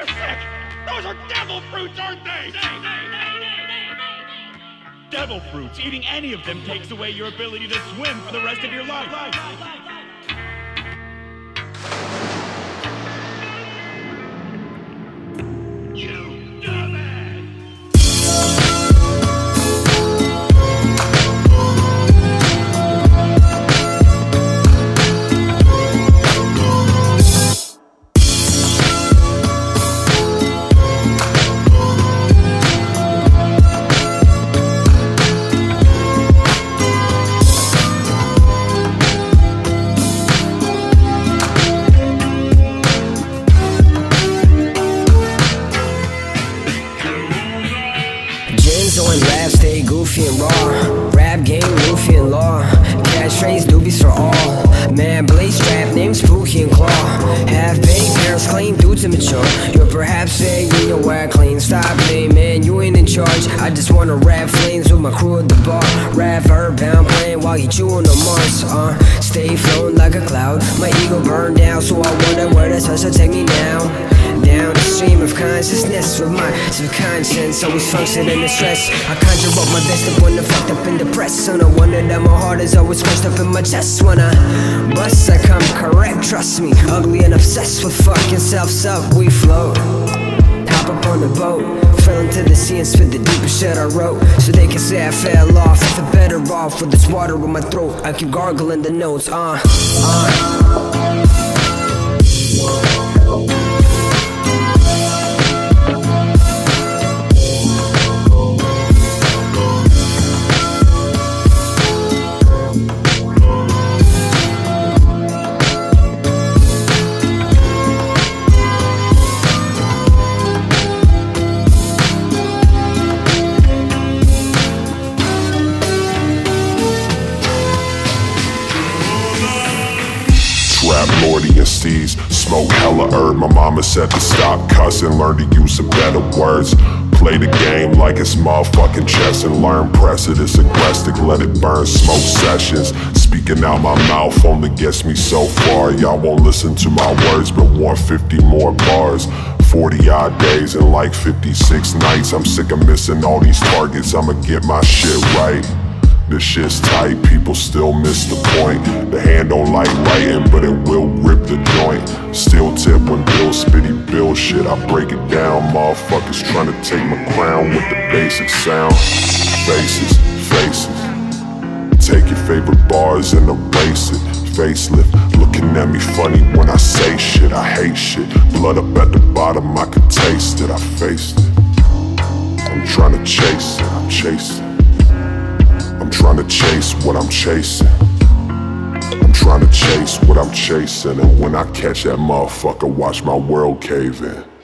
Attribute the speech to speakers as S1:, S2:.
S1: you're sick! Those are devil fruits, aren't they? Devil fruits. Eating any of them takes away your ability to swim for the rest of your life. You
S2: rap stay goofy and raw. Rap game, goofy and law. Catchphrase doobies for all. Man, blaze strap, name spooky and claw. Half baked, parents claim dudes immature. You're perhaps vague in your whack clean. Stop blaming, you ain't in charge. I just wanna rap flames my crew at the bar. Rap earthbound playing while you chewing on the Mars. Uh, stay floating like a cloud. My ego burned down, so I wonder where that's supposed to take me now. Down the stream of consciousness with my subconscious always functioning in stress. I conjure up my best up when I'm fucked up and depressed. So no wonder that my heart is always crushed up in my chest. When I bust, I come correct, trust me. Ugly and obsessed with fucking self suck, we float. Up on the boat, fell into the sea and spit the deepest shit I wrote. So they can say I fell off. I'm better off with this water in my throat, I keep gargling the notes. Uh, uh.
S3: Lordy and Steez, smoke hella herb. My mama said to stop cussing, learn to use some better words. Play the game like it's motherfucking chess and learn press it. It's aggressive, let it burn. Smoke sessions, speaking out my mouth only gets me so far. Y'all won't listen to my words, but want 50 more bars. 40 odd days and like 56 nights. I'm sick of missing all these targets. I'ma get my shit right. This shit's tight, people still miss the point. The hand don't like writing, but it will rip the joint. Still tip when Bill spitty Bill shit, I break it down. Motherfuckers trying to take my crown with the basic sound. Faces, faces. Take your favorite bars and erase it. Facelift, looking at me funny when I say shit. I hate shit. Blood up at the bottom, I can taste it. I faced it. I'm trying to chase it, I'm chasing. Trying to chase what I'm chasing. I'm trying to chase what I'm chasing. And when I catch that motherfucker, watch my world cave in.